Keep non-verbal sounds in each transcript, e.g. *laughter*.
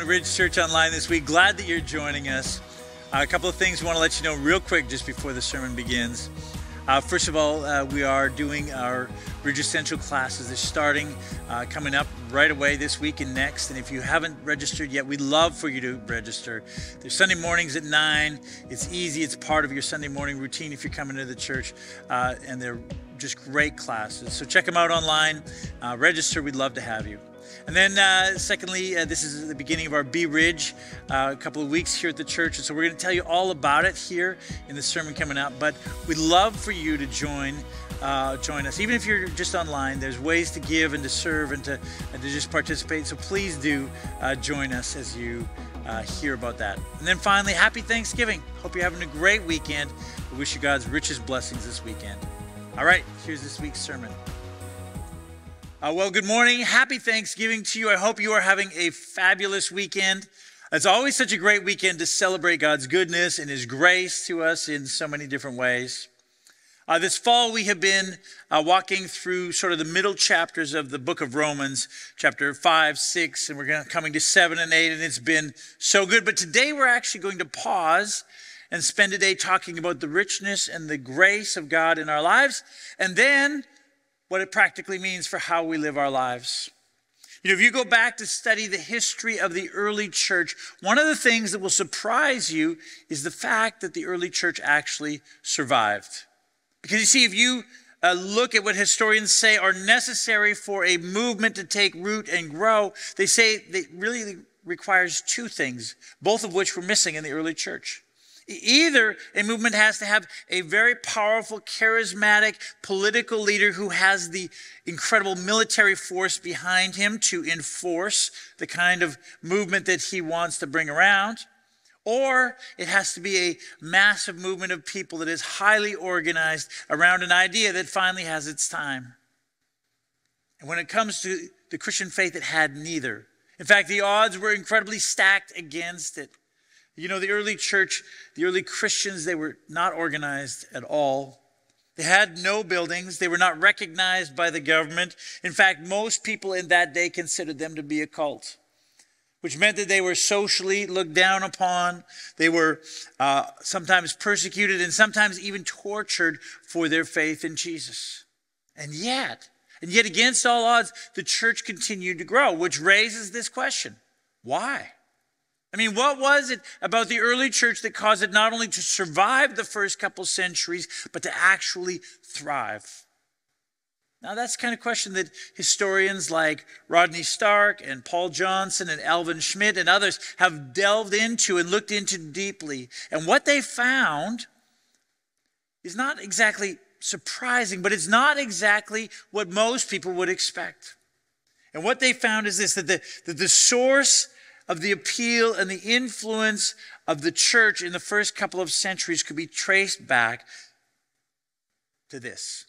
to Ridge Church Online this week. Glad that you're joining us. Uh, a couple of things we want to let you know real quick just before the sermon begins. Uh, first of all, uh, we are doing our Ridge Essential classes. They're starting uh, coming up right away this week and next. And if you haven't registered yet, we'd love for you to register. They're Sunday mornings at 9. It's easy, it's part of your Sunday morning routine if you're coming to the church. Uh, and they're just great classes. So check them out online. Uh, register, we'd love to have you. And then, uh, secondly, uh, this is the beginning of our Be Ridge, uh, a couple of weeks here at the church. And so we're going to tell you all about it here in the sermon coming up. But we'd love for you to join. Uh, join us. Even if you're just online, there's ways to give and to serve and to, and to just participate. So please do uh, join us as you uh, hear about that. And then finally, happy Thanksgiving. Hope you're having a great weekend. We wish you God's richest blessings this weekend. All right, here's this week's sermon. Uh, well, good morning. Happy Thanksgiving to you. I hope you are having a fabulous weekend. It's always such a great weekend to celebrate God's goodness and His grace to us in so many different ways. Uh, this fall, we have been uh, walking through sort of the middle chapters of the book of Romans, chapter 5, 6, and we're coming to 7 and 8, and it's been so good. But today, we're actually going to pause and spend a day talking about the richness and the grace of God in our lives. And then what it practically means for how we live our lives. You know, if you go back to study the history of the early church, one of the things that will surprise you is the fact that the early church actually survived. Because you see, if you uh, look at what historians say are necessary for a movement to take root and grow, they say it really requires two things, both of which were missing in the early church. Either a movement has to have a very powerful, charismatic political leader who has the incredible military force behind him to enforce the kind of movement that he wants to bring around, or it has to be a massive movement of people that is highly organized around an idea that finally has its time. And when it comes to the Christian faith, it had neither. In fact, the odds were incredibly stacked against it. You know, the early church, the early Christians, they were not organized at all. They had no buildings. They were not recognized by the government. In fact, most people in that day considered them to be a cult, which meant that they were socially looked down upon. They were uh, sometimes persecuted and sometimes even tortured for their faith in Jesus. And yet, and yet against all odds, the church continued to grow, which raises this question. Why? I mean, what was it about the early church that caused it not only to survive the first couple centuries, but to actually thrive? Now, that's the kind of question that historians like Rodney Stark and Paul Johnson and Alvin Schmidt and others have delved into and looked into deeply. And what they found is not exactly surprising, but it's not exactly what most people would expect. And what they found is this that the, that the source of the appeal and the influence of the church in the first couple of centuries could be traced back to this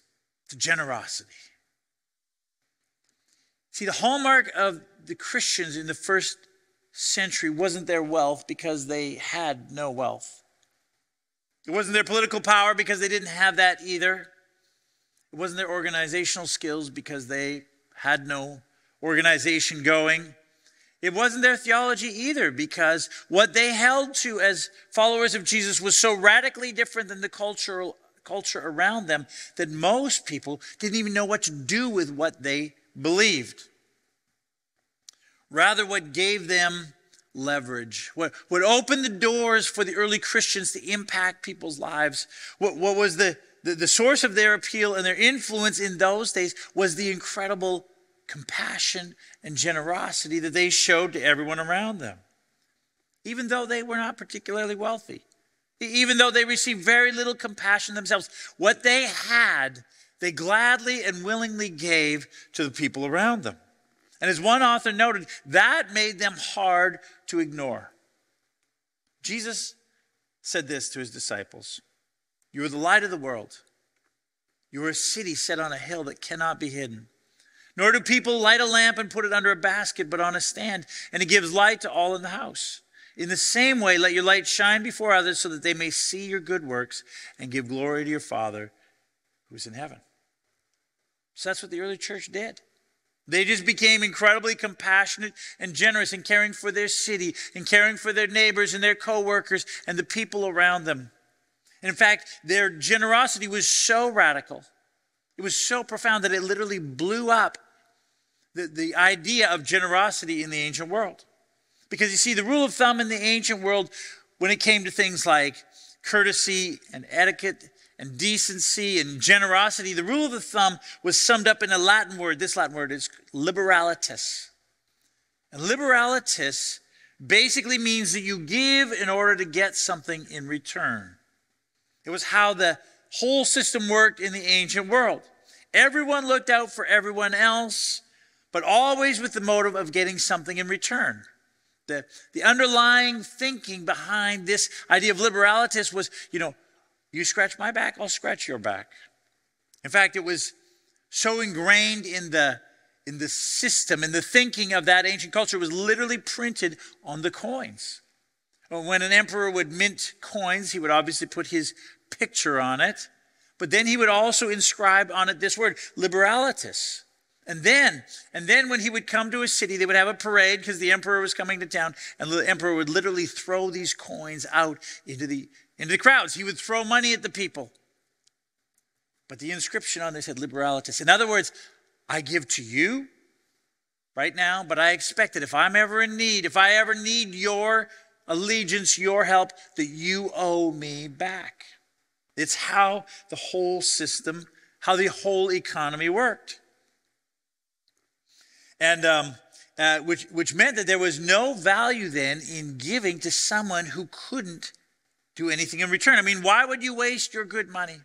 to generosity. See, the hallmark of the Christians in the first century wasn't their wealth because they had no wealth. It wasn't their political power because they didn't have that either. It wasn't their organizational skills because they had no organization going. It wasn't their theology either, because what they held to as followers of Jesus was so radically different than the cultural culture around them that most people didn't even know what to do with what they believed. Rather, what gave them leverage, what, what opened the doors for the early Christians to impact people's lives, what, what was the, the, the source of their appeal and their influence in those days was the incredible compassion and generosity that they showed to everyone around them, even though they were not particularly wealthy, even though they received very little compassion themselves. What they had, they gladly and willingly gave to the people around them. And as one author noted, that made them hard to ignore. Jesus said this to his disciples You are the light of the world. You are a city set on a hill that cannot be hidden. Nor do people light a lamp and put it under a basket, but on a stand, and it gives light to all in the house. In the same way, let your light shine before others so that they may see your good works and give glory to your Father who's in heaven. So that's what the early church did. They just became incredibly compassionate and generous in caring for their city, and caring for their neighbors and their coworkers and the people around them. And in fact, their generosity was so radical, it was so profound that it literally blew up the, the idea of generosity in the ancient world. Because you see, the rule of thumb in the ancient world, when it came to things like courtesy and etiquette and decency and generosity, the rule of the thumb was summed up in a Latin word. This Latin word is liberalitas. And liberalitas basically means that you give in order to get something in return. It was how the whole system worked in the ancient world. Everyone looked out for everyone else, but always with the motive of getting something in return. The, the underlying thinking behind this idea of liberalitas was, you know, you scratch my back, I'll scratch your back. In fact, it was so ingrained in the in the system, in the thinking of that ancient culture, was literally printed on the coins. When an emperor would mint coins, he would obviously put his picture on it, but then he would also inscribe on it this word, liberalitas. And then, and then when he would come to a city, they would have a parade because the emperor was coming to town, and the emperor would literally throw these coins out into the into the crowds. He would throw money at the people. But the inscription on this said liberalitas. In other words, I give to you right now, but I expect that if I'm ever in need, if I ever need your allegiance, your help, that you owe me back. It's how the whole system, how the whole economy worked. And um, uh, which, which meant that there was no value then in giving to someone who couldn't do anything in return. I mean, why would you waste your good money?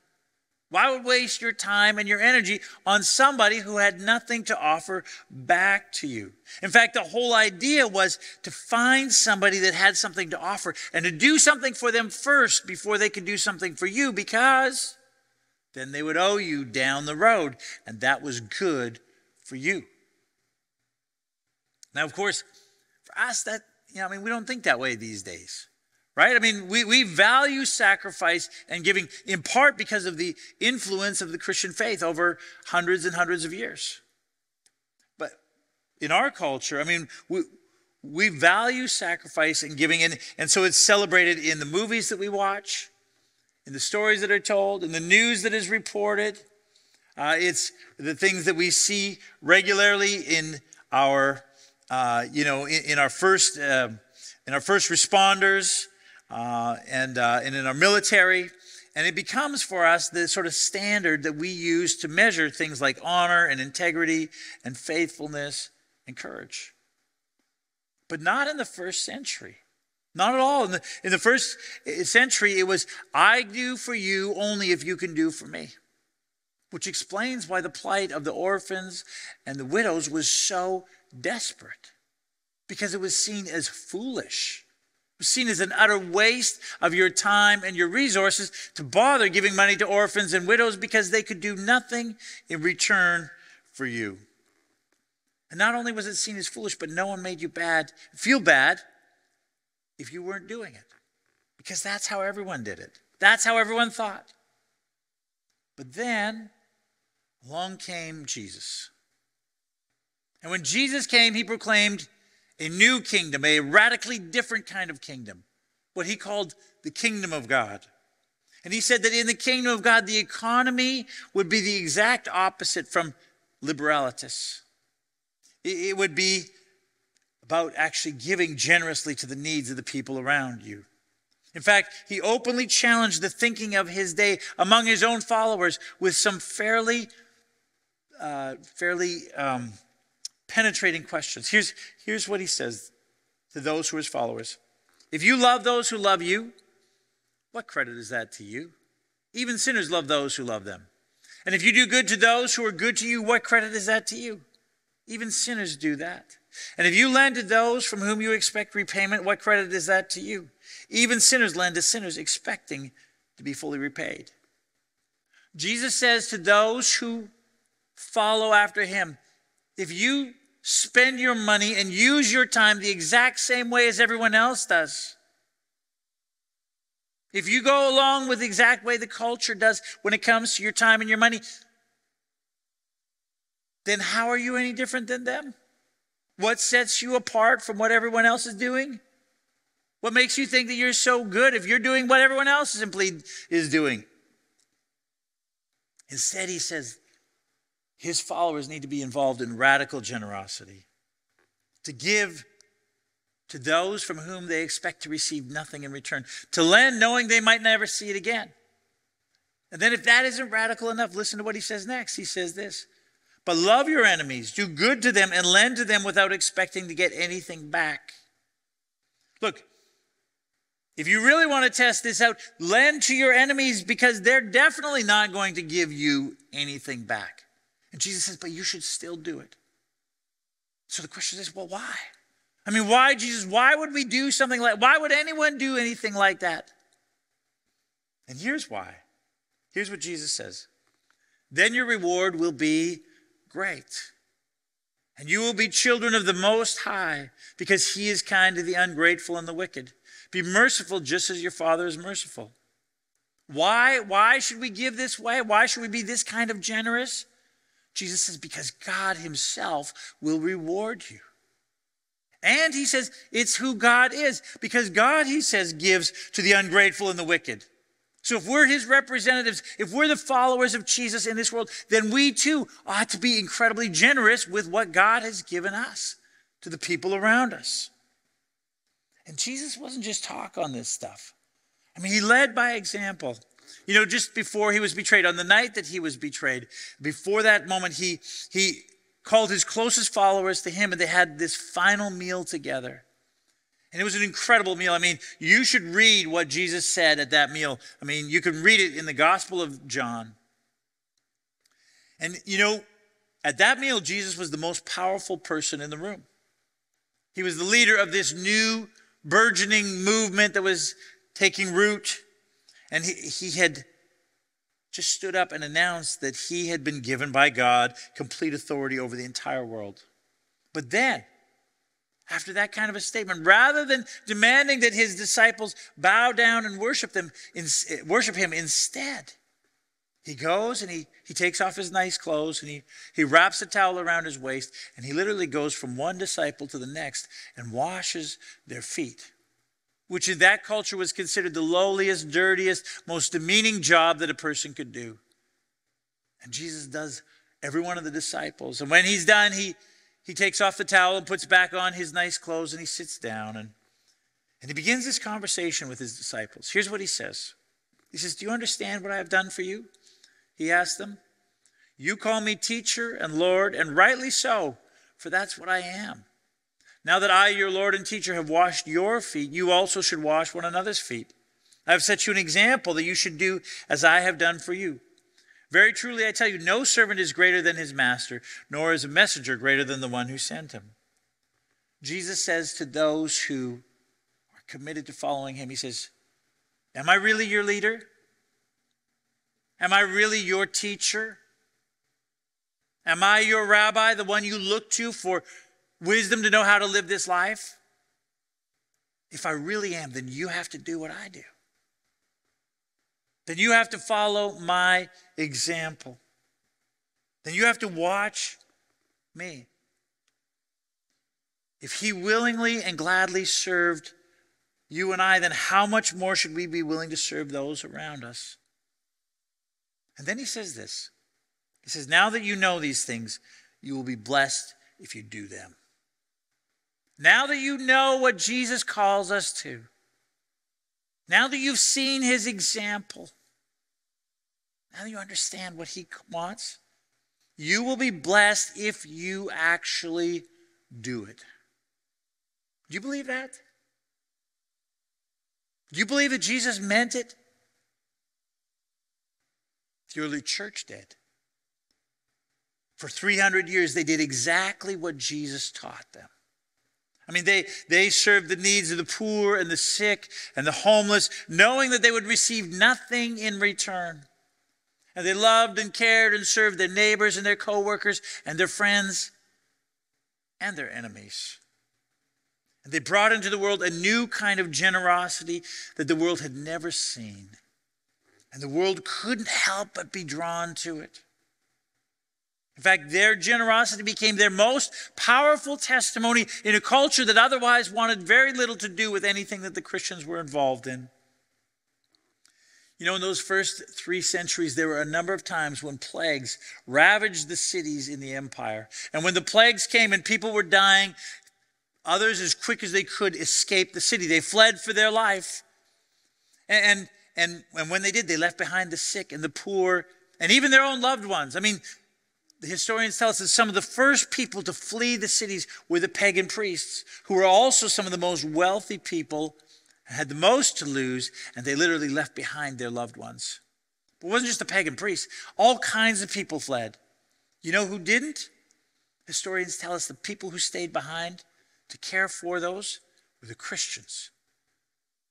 Why would waste your time and your energy on somebody who had nothing to offer back to you? In fact, the whole idea was to find somebody that had something to offer and to do something for them first before they could do something for you because then they would owe you down the road and that was good for you. Now, of course, for us, that, you know, I mean, we don't think that way these days right? I mean, we, we value sacrifice and giving in part because of the influence of the Christian faith over hundreds and hundreds of years. But in our culture, I mean, we, we value sacrifice and giving, and, and so it's celebrated in the movies that we watch, in the stories that are told, in the news that is reported. Uh, it's the things that we see regularly in our, uh, you know, in, in our first, uh, in our first responders, uh, and, uh, and in our military. And it becomes for us the sort of standard that we use to measure things like honor and integrity and faithfulness and courage. But not in the first century. Not at all. In the, in the first century, it was, I do for you only if you can do for me. Which explains why the plight of the orphans and the widows was so desperate. Because it was seen as foolish seen as an utter waste of your time and your resources to bother giving money to orphans and widows because they could do nothing in return for you. And not only was it seen as foolish, but no one made you bad, feel bad if you weren't doing it. Because that's how everyone did it. That's how everyone thought. But then along came Jesus. And when Jesus came, he proclaimed, a new kingdom, a radically different kind of kingdom, what he called the kingdom of God. And he said that in the kingdom of God, the economy would be the exact opposite from liberalitas. It would be about actually giving generously to the needs of the people around you. In fact, he openly challenged the thinking of his day among his own followers with some fairly, uh, fairly um, penetrating questions. Here's, here's what he says to those who are his followers If you love those who love you, what credit is that to you? Even sinners love those who love them. And if you do good to those who are good to you, what credit is that to you? Even sinners do that. And if you lend to those from whom you expect repayment, what credit is that to you? Even sinners lend to sinners, expecting to be fully repaid. Jesus says to those who follow after him, if you spend your money and use your time the exact same way as everyone else does, if you go along with the exact way the culture does when it comes to your time and your money, then how are you any different than them? What sets you apart from what everyone else is doing? What makes you think that you're so good if you're doing what everyone else simply is doing? Instead, he says his followers need to be involved in radical generosity, to give to those from whom they expect to receive nothing in return, to lend knowing they might never see it again. And then, if that isn't radical enough, listen to what he says next. He says this But love your enemies, do good to them, and lend to them without expecting to get anything back. Look, if you really want to test this out, lend to your enemies because they're definitely not going to give you anything back. And Jesus says, But you should still do it. So the question is, well, why? I mean, why, Jesus? Why would we do something like why would anyone do anything like that? And here's why. Here's what Jesus says. Then your reward will be great. And you will be children of the Most High, because He is kind to the ungrateful and the wicked. Be merciful just as your Father is merciful. Why? Why should we give this way? Why should we be this kind of generous? Jesus says, because God Himself will reward you. And he says it's who God is because God, he says, gives to the ungrateful and the wicked. So if we're his representatives, if we're the followers of Jesus in this world, then we too ought to be incredibly generous with what God has given us to the people around us. And Jesus wasn't just talk on this stuff. I mean, he led by example. You know, just before he was betrayed, on the night that he was betrayed, before that moment, he, he called his closest followers to him and they had this final meal together. And it was an incredible meal. I mean, you should read what Jesus said at that meal. I mean, you can read it in the Gospel of John. And you know, at that meal, Jesus was the most powerful person in the room. He was the leader of this new burgeoning movement that was taking root. And he, he had just stood up and announced that he had been given by God complete authority over the entire world. But then, after that kind of a statement, rather than demanding that his disciples bow down and worship them, worship him instead, he goes and he, he takes off his nice clothes and he, he wraps a towel around his waist and he literally goes from one disciple to the next and washes their feet which in that culture was considered the lowliest, dirtiest, most demeaning job that a person could do. And Jesus does every one of the disciples. And when he's done, he, he takes off the towel and puts back on his nice clothes and he sits down and, and he begins this conversation with his disciples. Here's what he says He says, Do you understand what I have done for you? He asked them. You call me teacher and Lord, and rightly so, for that's what I am. Now that I, your Lord and teacher, have washed your feet, you also should wash one another's feet. I have set you an example that you should do as I have done for you. Very truly, I tell you, no servant is greater than his master, nor is a messenger greater than the one who sent him. Jesus says to those who are committed to following him, He says, Am I really your leader? Am I really your teacher? Am I your rabbi, the one you look to for wisdom to know how to live this life? If I really am, then you have to do what I do. Then you have to follow my example. Then you have to watch me. If he willingly and gladly served you and I, then how much more should we be willing to serve those around us? And then he says this He says, Now that you know these things, you will be blessed if you do them. Now that you know what Jesus calls us to, now that you've seen his example, now that you understand what he wants, you will be blessed if you actually do it. Do you believe that? Do you believe that Jesus meant it? The early church did. For 300 years, they did exactly what Jesus taught them. I mean, they, they served the needs of the poor and the sick and the homeless, knowing that they would receive nothing in return. And they loved and cared and served their neighbors and their coworkers and their friends and their enemies. And they brought into the world a new kind of generosity that the world had never seen. And the world couldn't help but be drawn to it. In fact, their generosity became their most powerful testimony in a culture that otherwise wanted very little to do with anything that the Christians were involved in. You know, in those first three centuries, there were a number of times when plagues ravaged the cities in the empire. And when the plagues came and people were dying, others, as quick as they could, escaped the city. They fled for their life. And, and, and when they did, they left behind the sick and the poor and even their own loved ones. I mean, the historians tell us that some of the first people to flee the cities were the pagan priests, who were also some of the most wealthy people had the most to lose, and they literally left behind their loved ones. But it wasn't just the pagan priests, all kinds of people fled. You know who didn't? Historians tell us the people who stayed behind to care for those were the Christians.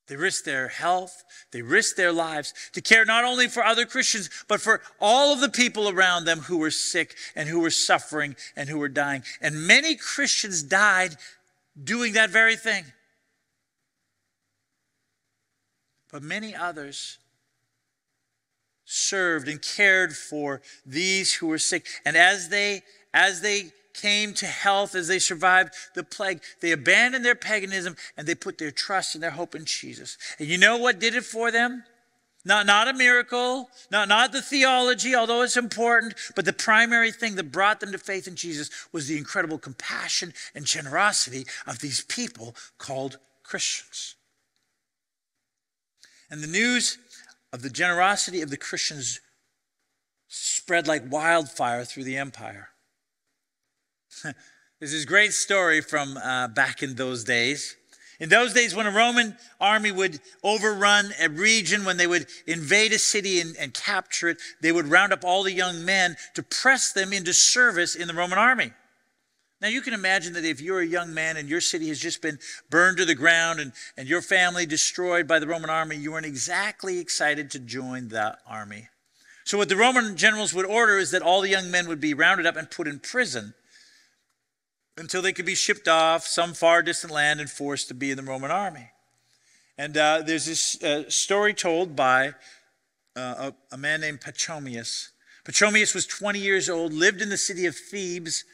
They risked their health, they risked their lives to care not only for other Christians, but for all of the people around them who were sick and who were suffering and who were dying. And many Christians died doing that very thing. But many others served and cared for these who were sick. And as they as they came to health, as they survived the plague, they abandoned their paganism and they put their trust and their hope in Jesus. And you know what did it for them? Not, not a miracle, not, not the theology, although it's important, but the primary thing that brought them to faith in Jesus was the incredible compassion and generosity of these people called Christians. And the news of the generosity of the Christians spread like wildfire through the empire. *laughs* There's this great story from uh, back in those days. In those days, when a Roman army would overrun a region, when they would invade a city and, and capture it, they would round up all the young men to press them into service in the Roman army. Now, you can imagine that if you're a young man and your city has just been burned to the ground and, and your family destroyed by the Roman army, you weren't exactly excited to join that army. So, what the Roman generals would order is that all the young men would be rounded up and put in prison until they could be shipped off some far distant land and forced to be in the Roman army. And uh, there's this uh, story told by uh, a, a man named Pachomius. Pachomius was 20 years old, lived in the city of Thebes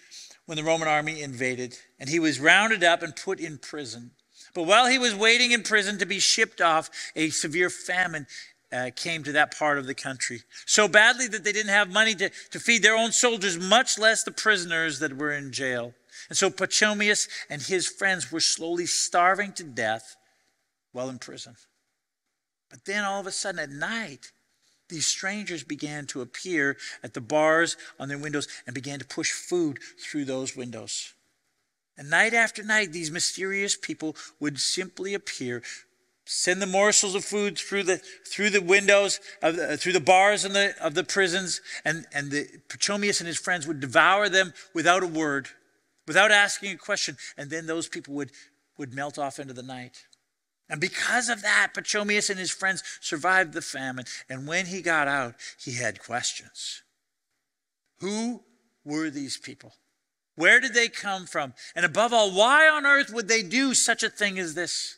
when the Roman army invaded, and he was rounded up and put in prison. But while he was waiting in prison to be shipped off, a severe famine uh, came to that part of the country. So badly that they didn't have money to, to feed their own soldiers, much less the prisoners that were in jail. And so Pachomius and his friends were slowly starving to death while in prison. But then all of a sudden at night, these strangers began to appear at the bars on their windows and began to push food through those windows. And night after night, these mysterious people would simply appear, send the morsels of food through the through the windows of the, through the bars the of the prisons, and and the Pachomius and his friends would devour them without a word, without asking a question, and then those people would would melt off into the night. And because of that, Pachomius and his friends survived the famine. And when he got out, he had questions. Who were these people? Where did they come from? And above all, why on earth would they do such a thing as this?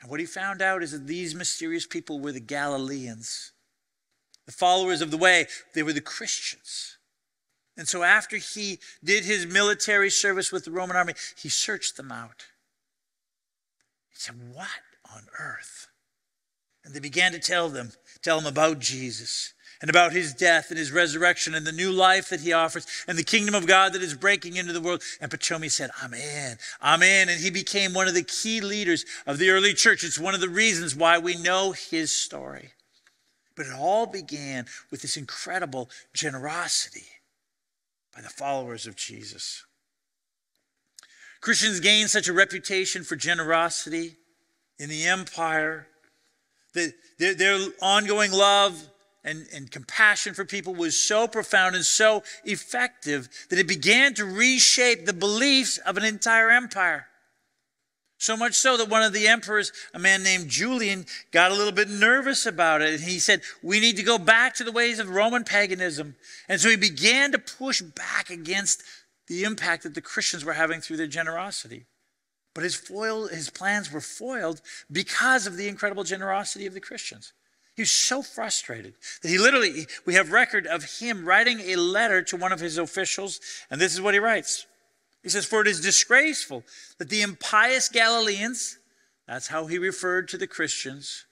And what he found out is that these mysterious people were the Galileans, the followers of the way. They were the Christians. And so after he did his military service with the Roman army, he searched them out. He said, What on earth? And they began to tell them, tell them about Jesus and about his death and his resurrection and the new life that he offers and the kingdom of God that is breaking into the world. And Pachomi said, I'm in, I'm in. And he became one of the key leaders of the early church. It's one of the reasons why we know his story. But it all began with this incredible generosity by the followers of Jesus. Christians gained such a reputation for generosity in the empire that their, their ongoing love and, and compassion for people was so profound and so effective that it began to reshape the beliefs of an entire empire. So much so that one of the emperors, a man named Julian, got a little bit nervous about it. And he said, We need to go back to the ways of Roman paganism. And so he began to push back against the impact that the Christians were having through their generosity. But his, foil, his plans were foiled because of the incredible generosity of the Christians. He was so frustrated that he literally, we have record of him writing a letter to one of his officials, and this is what he writes. He says, For it is disgraceful that the impious Galileans, that's how he referred to the Christians,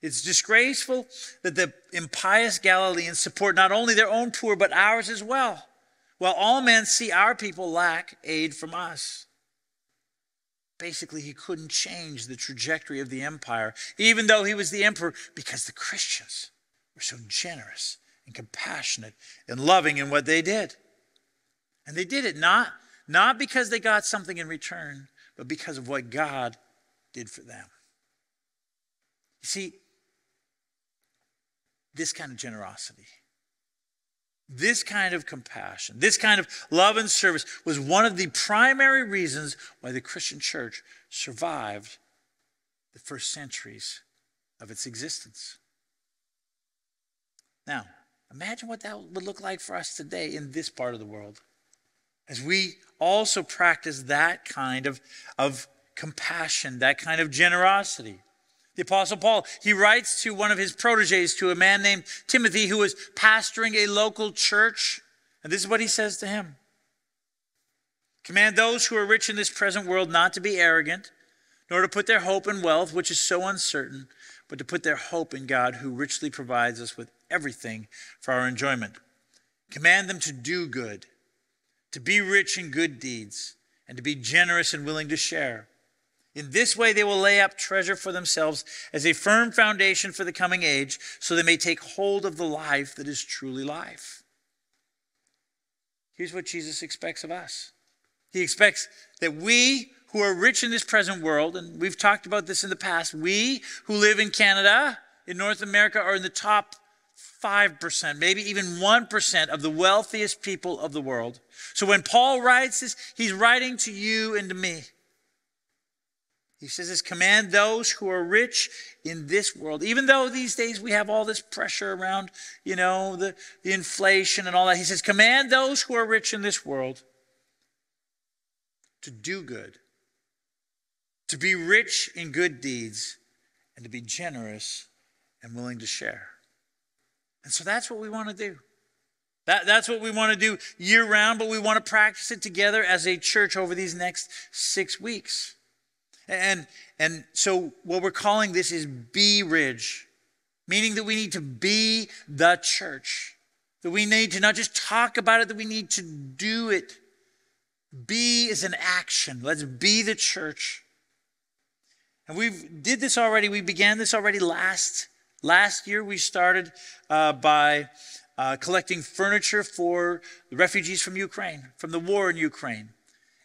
it's disgraceful that the impious Galileans support not only their own poor, but ours as well, while all men see our people lack aid from us. Basically, he couldn't change the trajectory of the empire, even though he was the emperor, because the Christians were so generous and compassionate and loving in what they did. And they did it not, not because they got something in return, but because of what God did for them. You see, this kind of generosity this kind of compassion, this kind of love and service was one of the primary reasons why the Christian church survived the first centuries of its existence. Now, imagine what that would look like for us today in this part of the world as we also practice that kind of, of compassion, that kind of generosity. The Apostle Paul, he writes to one of his proteges, to a man named Timothy, who was pastoring a local church. And this is what he says to him Command those who are rich in this present world not to be arrogant, nor to put their hope in wealth, which is so uncertain, but to put their hope in God, who richly provides us with everything for our enjoyment. Command them to do good, to be rich in good deeds, and to be generous and willing to share. In this way, they will lay up treasure for themselves as a firm foundation for the coming age, so they may take hold of the life that is truly life. Here's what Jesus expects of us He expects that we who are rich in this present world, and we've talked about this in the past, we who live in Canada, in North America, are in the top 5%, maybe even 1% of the wealthiest people of the world. So when Paul writes this, he's writing to you and to me. He says this command those who are rich in this world. Even though these days we have all this pressure around, you know, the, the inflation and all that. He says, command those who are rich in this world to do good, to be rich in good deeds, and to be generous and willing to share. And so that's what we want to do. That, that's what we want to do year round, but we want to practice it together as a church over these next six weeks. And, and so what we're calling this is Be Ridge, meaning that we need to be the church. That we need to not just talk about it, that we need to do it. Be is an action. Let's be the church. And we did this already. We began this already last last year. We started uh, by uh, collecting furniture for the refugees from Ukraine, from the war in Ukraine.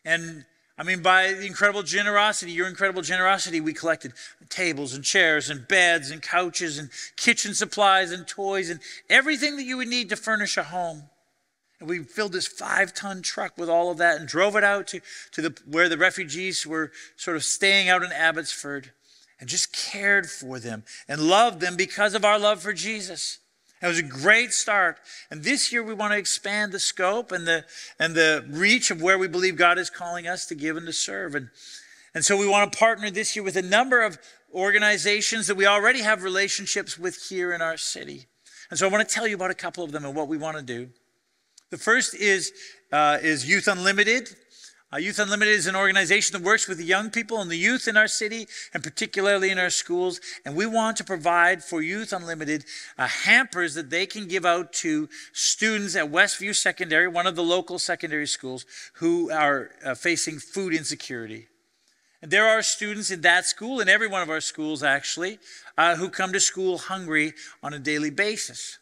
And I mean, by the incredible generosity, your incredible generosity, we collected tables and chairs and beds and couches and kitchen supplies and toys and everything that you would need to furnish a home. And we filled this five ton truck with all of that and drove it out to, to the, where the refugees were sort of staying out in Abbotsford and just cared for them and loved them because of our love for Jesus. It was a great start. And this year we want to expand the scope and the, and the reach of where we believe God is calling us to give and to serve. And, and so we want to partner this year with a number of organizations that we already have relationships with here in our city. And so I want to tell you about a couple of them and what we want to do. The first is, uh, is Youth Unlimited. Uh, youth Unlimited is an organization that works with the young people and the youth in our city, and particularly in our schools. And we want to provide for Youth Unlimited uh, hampers that they can give out to students at Westview Secondary, one of the local secondary schools, who are uh, facing food insecurity. And there are students in that school, in every one of our schools actually, uh, who come to school hungry on a daily basis.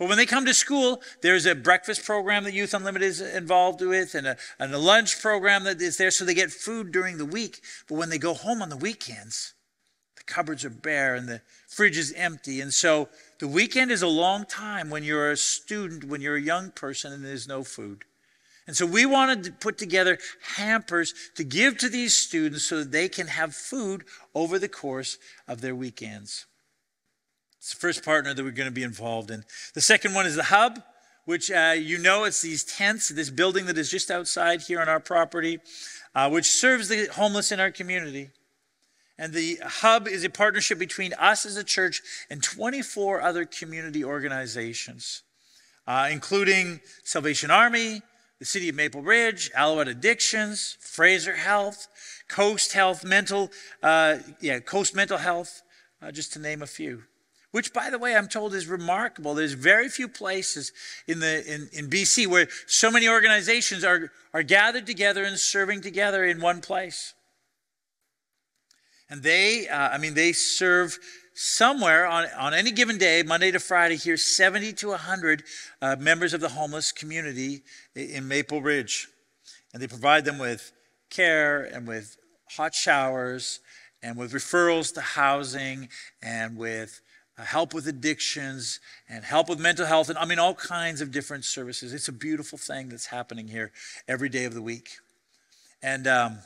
But when they come to school, there's a breakfast program that Youth Unlimited is involved with and a, and a lunch program that is there so they get food during the week. But when they go home on the weekends, the cupboards are bare and the fridge is empty. And so the weekend is a long time when you're a student, when you're a young person and there's no food. And so we wanted to put together hampers to give to these students so that they can have food over the course of their weekends. It's the first partner that we're going to be involved in. The second one is the hub, which uh, you know it's these tents, this building that is just outside here on our property, uh, which serves the homeless in our community. And the hub is a partnership between us as a church and 24 other community organizations, uh, including Salvation Army, the City of Maple Ridge, Alouette Addictions, Fraser Health, Coast Health, Mental, uh, yeah, Coast Mental Health, uh, just to name a few. Which, by the way, I'm told is remarkable. There's very few places in the in, in BC where so many organizations are, are gathered together and serving together in one place. And they, uh, I mean, they serve somewhere on, on any given day, Monday to Friday, here, 70 to 100 uh, members of the homeless community in Maple Ridge. And they provide them with care and with hot showers and with referrals to housing and with help with addictions and help with mental health and I mean all kinds of different services. It's a beautiful thing that's happening here every day of the week. And um,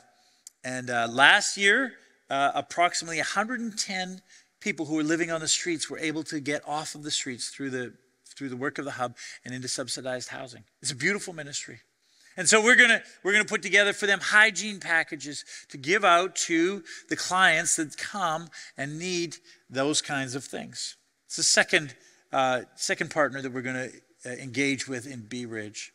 and uh, last year, uh, approximately 110 people who were living on the streets were able to get off of the streets through the, through the work of the hub and into subsidized housing. It's a beautiful ministry. And so we're gonna we're gonna put together for them hygiene packages to give out to the clients that come and need those kinds of things. It's the second uh, second partner that we're gonna uh, engage with in Be Ridge.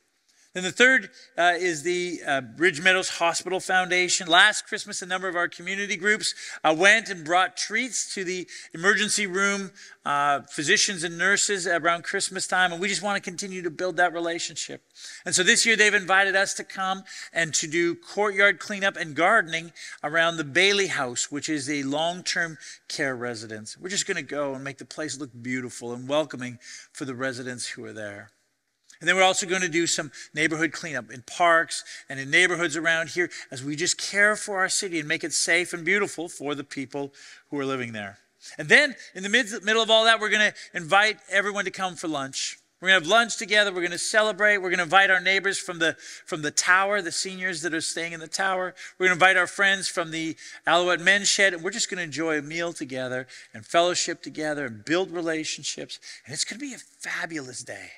Then the third uh, is the uh, Ridge Meadows Hospital Foundation. Last Christmas, a number of our community groups uh, went and brought treats to the emergency room uh, physicians and nurses around Christmas time, and we just want to continue to build that relationship. And so this year, they've invited us to come and to do courtyard cleanup and gardening around the Bailey House, which is a long-term care residence. We're just going to go and make the place look beautiful and welcoming for the residents who are there. And then we're also going to do some neighborhood cleanup in parks and in neighborhoods around here as we just care for our city and make it safe and beautiful for the people who are living there. And then in the mid- middle of all that, we're going to invite everyone to come for lunch. We're going to have lunch together. We're going to celebrate. We're going to invite our neighbors from the, from the tower, the seniors that are staying in the tower. We're going to invite our friends from the Alouette Men's Shed. And we're just going to enjoy a meal together and fellowship together and build relationships. And it's going to be a fabulous day.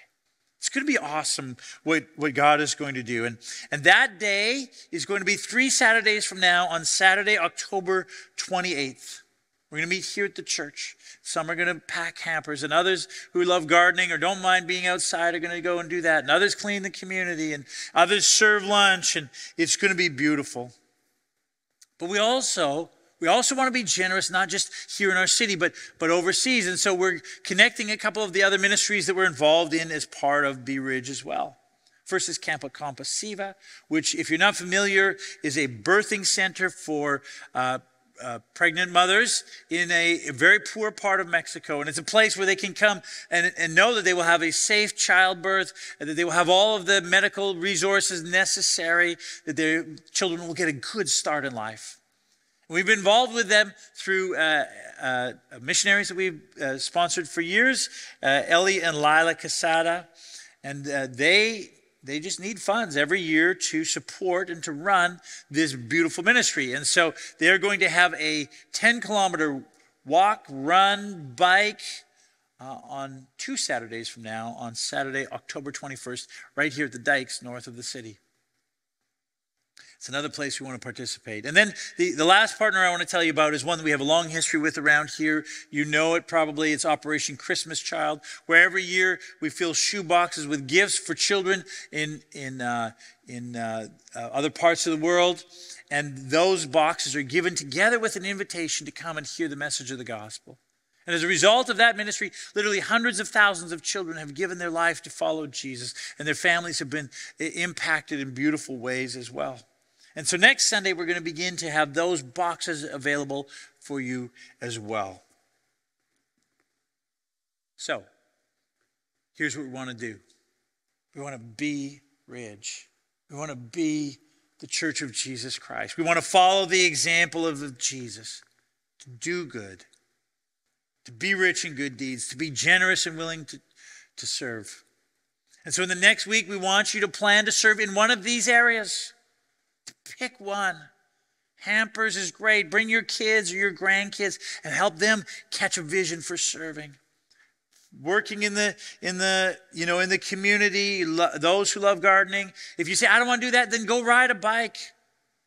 It's going to be awesome what, what God is going to do. And, and that day is going to be three Saturdays from now on Saturday, October 28th. We're going to meet here at the church. Some are going to pack hampers, and others who love gardening or don't mind being outside are going to go and do that. And others clean the community, and others serve lunch, and it's going to be beautiful. But we also we also want to be generous, not just here in our city, but, but overseas. And so we're connecting a couple of the other ministries that we're involved in as part of Be Ridge as well. First is Campo Compasiva, which, if you're not familiar, is a birthing center for uh, uh, pregnant mothers in a, a, very poor part of Mexico. And it's a place where they can come and, and know that they will have a safe childbirth, and that they will have all of the medical resources necessary, that their children will get a good start in life. We've been involved with them through uh, uh, missionaries that we've uh, sponsored for years, uh, Ellie and Lila Casada, and uh, they they just need funds every year to support and to run this beautiful ministry. And so they are going to have a 10 kilometer walk, run, bike. Uh, on two Saturdays from now, on Saturday, October 21st, right here at the Dikes, north of the city. It's another place we want to participate. And then the, the last partner I want to tell you about is one that we have a long history with around here. You know it probably. It's Operation Christmas Child, where every year we fill shoe boxes with gifts for children in, in, uh, in uh, uh, other parts of the world. And those boxes are given together with an invitation to come and hear the message of the gospel. And as a result of that ministry, literally hundreds of thousands of children have given their life to follow Jesus, and their families have been impacted in beautiful ways as well. And so next Sunday, we're going to begin to have those boxes available for you as well. So, here's what we want to do we want to be rich, we want to be the church of Jesus Christ. We want to follow the example of Jesus to do good, to be rich in good deeds, to be generous and willing to, to serve. And so, in the next week, we want you to plan to serve in one of these areas. Pick one. Hampers is great. Bring your kids or your grandkids and help them catch a vision for serving. Working in the in the you know in the community, those who love gardening. If you say I don't want to do that, then go ride a bike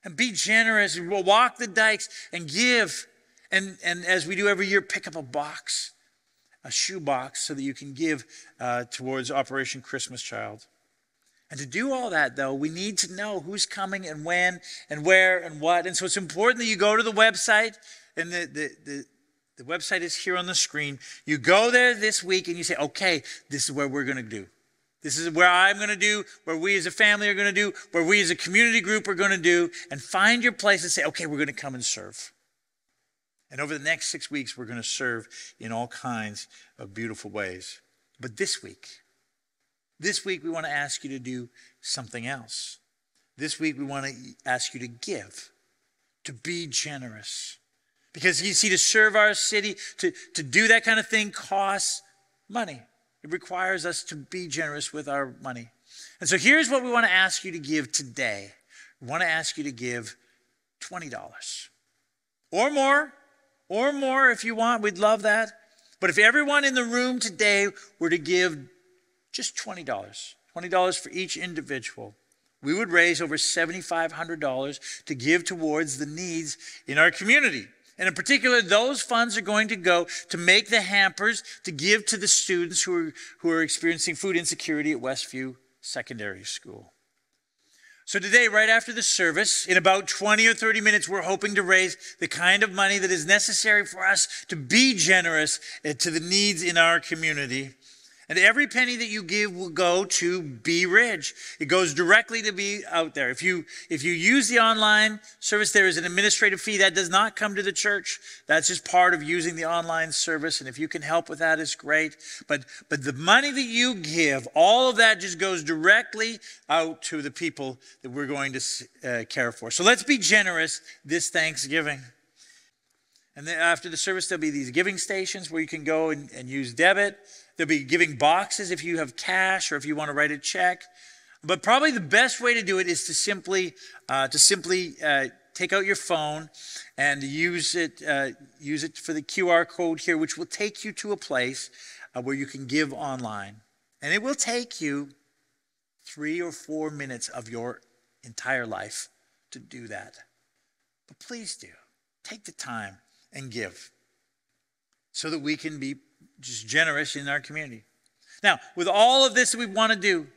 and be generous. Walk the dikes and give And, and as we do every year, pick up a box, a shoe box, so that you can give uh, towards Operation Christmas Child. And to do all that, though, we need to know who's coming and when and where and what. And so it's important that you go to the website, and the, the, the, the website is here on the screen. You go there this week and you say, okay, this is where we're going to do. This is where I'm going to do, where we as a family are going to do, where we as a community group are going to do, and find your place and say, okay, we're going to come and serve. And over the next six weeks, we're going to serve in all kinds of beautiful ways. But this week, this week, we want to ask you to do something else. This week, we want to ask you to give, to be generous. Because you see, to serve our city, to, to do that kind of thing costs money. It requires us to be generous with our money. And so here's what we want to ask you to give today. We want to ask you to give $20 or more, or more if you want. We'd love that. But if everyone in the room today were to give just $20, $20 for each individual, we would raise over $7,500 to give towards the needs in our community. And in particular, those funds are going to go to make the hampers to give to the students who are, who are experiencing food insecurity at Westview Secondary School. So today, right after the service, in about 20 or 30 minutes, we're hoping to raise the kind of money that is necessary for us to be generous eh, to the needs in our community. And every penny that you give will go to Be Ridge. It goes directly to be out there. If you, if you use the online service, there is an administrative fee that does not come to the church. That's just part of using the online service. And if you can help with that, it's great. But, but the money that you give, all of that just goes directly out to the people that we're going to uh, care for. So let's be generous this Thanksgiving. And then after the service, there'll be these giving stations where you can go and, and use debit. There'll be giving boxes if you have cash or if you want to write a check. But probably the best way to do it is to simply uh, to simply uh, take out your phone and use it uh, use it for the QR code here, which will take you to a place uh, where you can give online, and it will take you three or four minutes of your entire life to do that. But please do take the time and give so that we can be just generous in our community. Now, with all of this we want to do,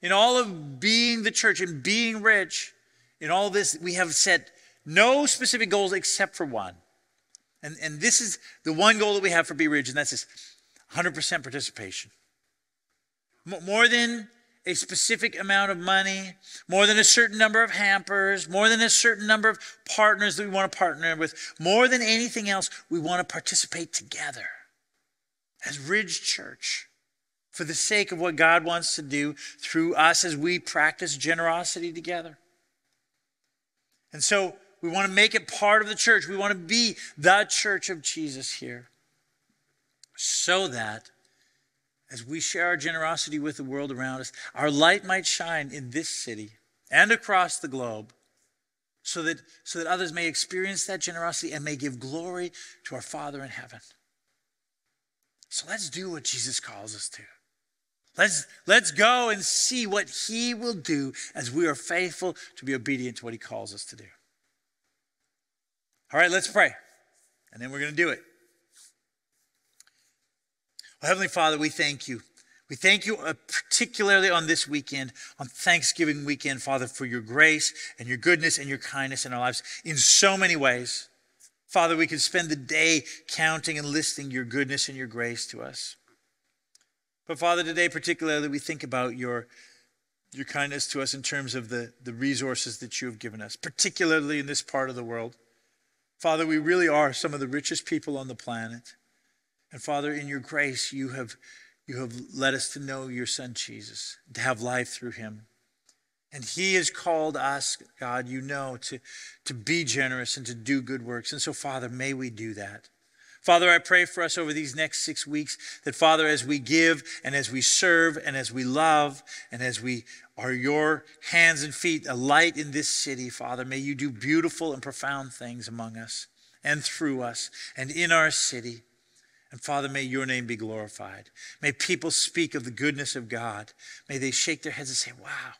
in all of being the church and being rich, in all this, we have set no specific goals except for one. And, and this is the one goal that we have for Be Ridge, and that's this 100% participation. More than a specific amount of money, more than a certain number of hampers, more than a certain number of partners that we want to partner with, more than anything else, we want to participate together as Ridge Church for the sake of what God wants to do through us as we practice generosity together. And so we want to make it part of the church. We want to be the church of Jesus here so that as we share our generosity with the world around us, our light might shine in this city and across the globe so that, so that others may experience that generosity and may give glory to our Father in heaven. So let's do what Jesus calls us to. Let's, let's go and see what he will do as we are faithful to be obedient to what he calls us to do. All right, let's pray. And then we're going to do it. Well, Heavenly Father, we thank you. We thank you uh, particularly on this weekend, on Thanksgiving weekend, Father, for your grace and your goodness and your kindness in our lives in so many ways. Father, we could spend the day counting and listing your goodness and your grace to us. But Father, today particularly, we think about your, your kindness to us in terms of the, the resources that you have given us, particularly in this part of the world. Father, we really are some of the richest people on the planet. And Father, in your grace, you have, you have led us to know your Son, Jesus, to have life through him. And he has called us, God, you know, to, to be generous and to do good works. And so, Father, may we do that. Father, I pray for us over these next six weeks that, Father, as we give and as we serve and as we love and as we are your hands and feet, a light in this city, Father, may you do beautiful and profound things among us and through us and in our city. And Father, may your name be glorified. May people speak of the goodness of God. May they shake their heads and say, wow.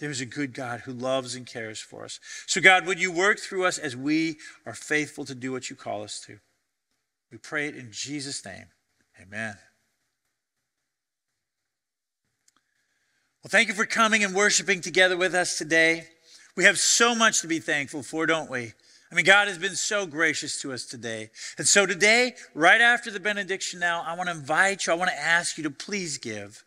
There's a good God who loves and cares for us. So, God, would you work through us as we are faithful to do what you call us to? We pray it in Jesus' name. Amen. Well, thank you for coming and worshiping together with us today. We have so much to be thankful for, don't we? I mean, God has been so gracious to us today. And so today, right after the benediction now, I want to invite you, I want to ask you to please give,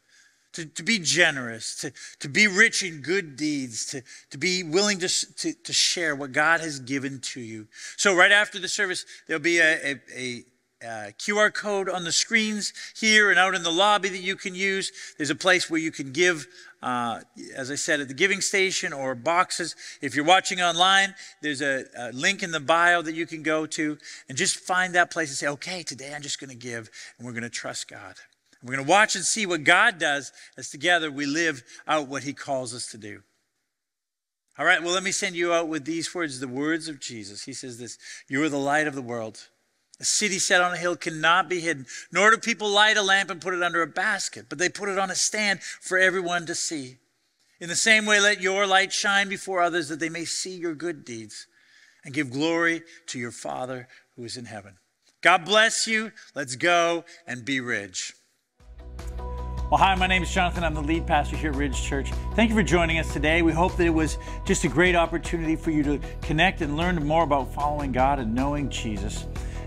to, to be generous, to, to be rich in good deeds, to, to be willing to, to, to share what God has given to you. So right after the service, there'll be a, a, a uh, QR code on the screens here and out in the lobby that you can use. There's a place where you can give, uh, as I said, at the giving station or boxes. If you're watching online, there's a, a, link in the bio that you can go to and just find that place and say, okay, today I'm just going to give and we're going to trust God. We're going to watch and see what God does as together we live out what He calls us to do. All right, well, let me send you out with these words, the words of Jesus. He says this You are the light of the world. A city set on a hill cannot be hidden, nor do people light a lamp and put it under a basket, but they put it on a stand for everyone to see. In the same way, let your light shine before others that they may see your good deeds and give glory to your Father who is in heaven. God bless you. Let's go and be Ridge. Well, hi, my name is Jonathan. I'm the lead pastor here at Ridge Church. Thank you for joining us today. We hope that it was just a great opportunity for you to connect and learn more about following God and knowing Jesus.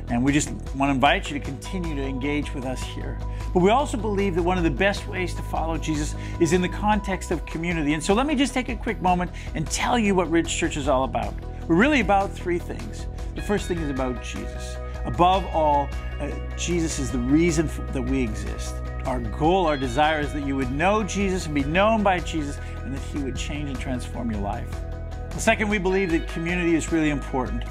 And we just want to invite you to continue to engage with us here. But we also believe that one of the best ways to follow Jesus is in the context of community. And so let me just take a quick moment and tell you what Ridge Church is all about. We're really about three things. The first thing is about Jesus. Above all, uh, Jesus is the reason that we exist. Our goal, our desire is that you would know Jesus and be known by Jesus and that He would change and transform your life. The second, we believe that community is really important.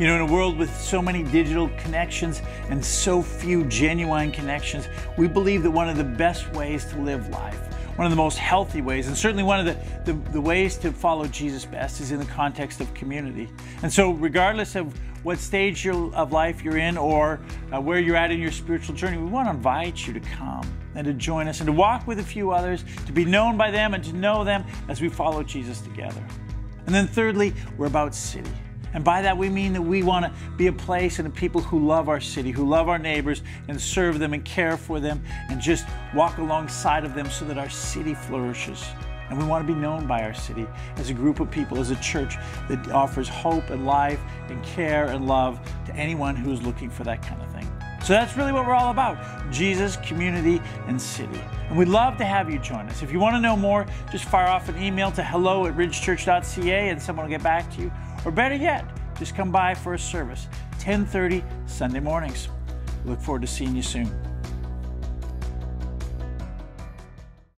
You know, in a world with so many digital connections and so few genuine connections, we believe that one of the best ways to live life, one of the most healthy ways, and certainly one of the, the, the ways to follow Jesus best is in the context of community. And so, regardless of what stage of life you're in or uh, where you're at in your spiritual journey, we want to invite you to come and to join us and to walk with a few others, to be known by them and to know them as we follow Jesus together. And then, thirdly, we're about city. And by that we mean that we want to be a place and a people who love our city, who love our neighbors and serve them and care for them and just walk alongside of them so that our city flourishes. And we want to be known by our city as a group of people, as a church that offers hope and life and care and love to anyone who's looking for that kind of thing. So that's really what we're all about Jesus, community, and city. And we'd love to have you join us. If you want to know more, just fire off an email to hello at ridgechurch.ca and someone will get back to you. Or better yet, just come by for a service, 10:30 Sunday mornings. Look forward to seeing you soon.